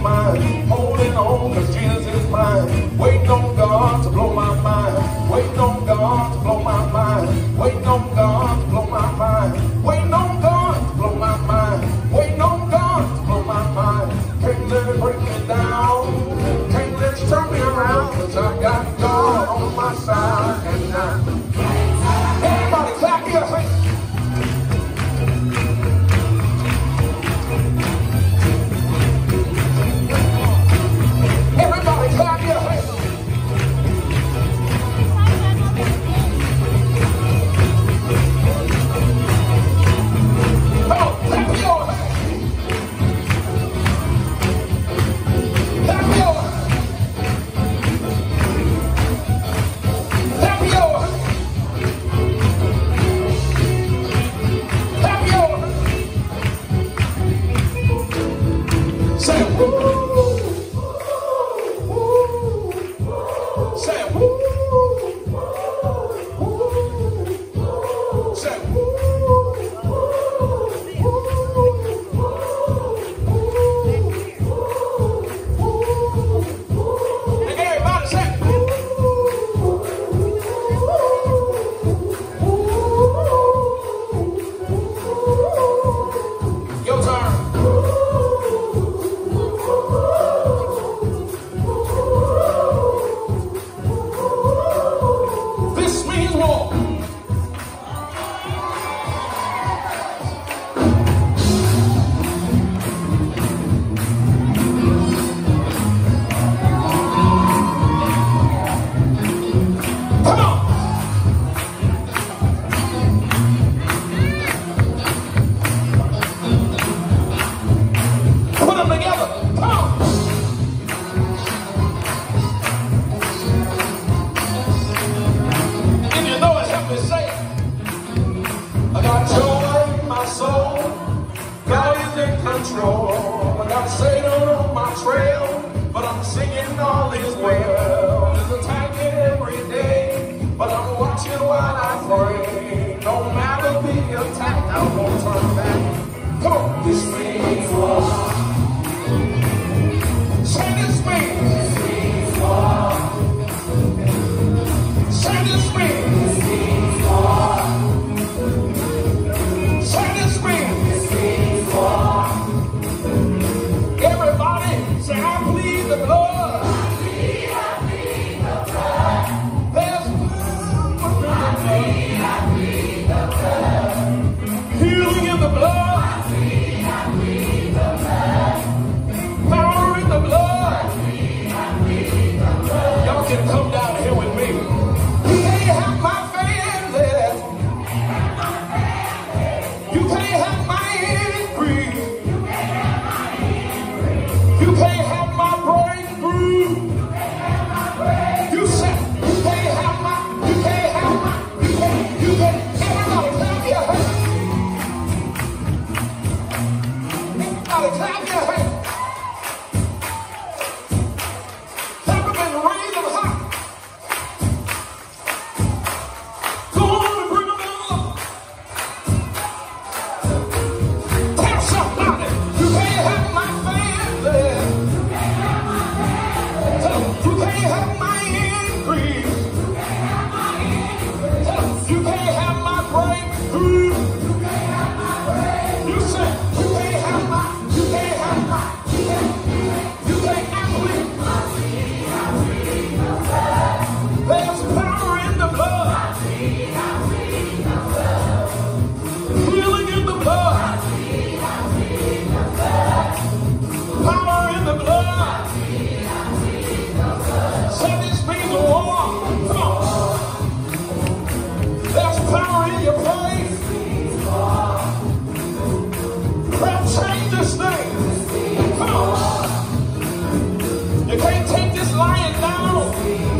mine. Holding on, cause Jesus is mine. Waiting on God to blow my mind. Waiting on God to blow my mind. Waiting on God. Say, woo! Come on, this You can't take this lion down.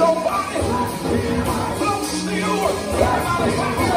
Don't steal. Everybody